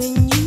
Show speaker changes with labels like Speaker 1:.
Speaker 1: when you